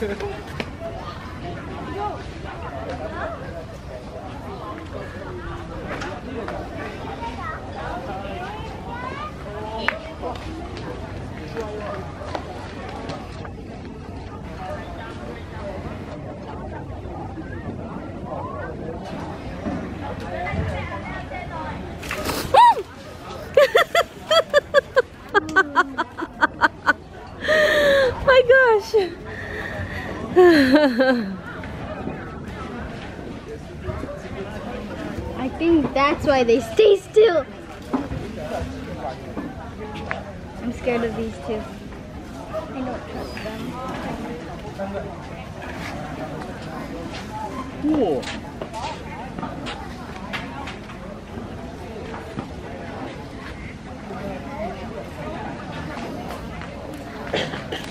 My gosh. I think that's why they stay still. I'm scared of these two. I don't trust them. Cool.